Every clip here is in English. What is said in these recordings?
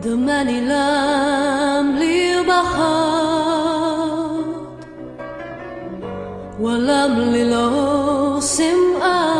דומני לם לי בחד ולם לי לא שמעה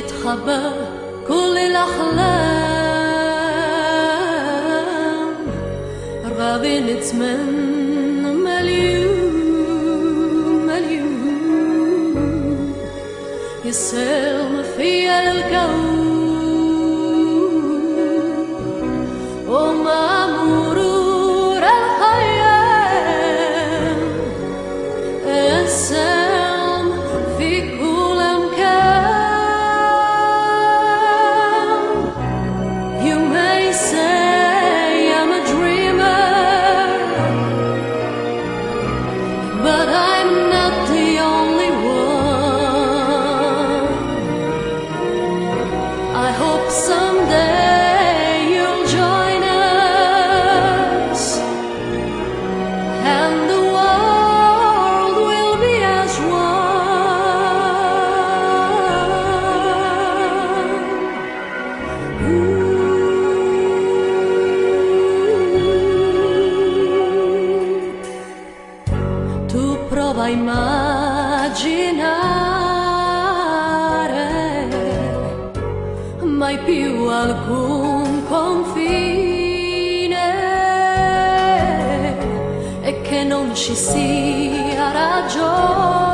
تتخبى كل الأحلام. راضي نتمنى مليون مليون. يسلم فيا الكون. وما prova a immaginare mai più alcun confine e che non ci sia ragione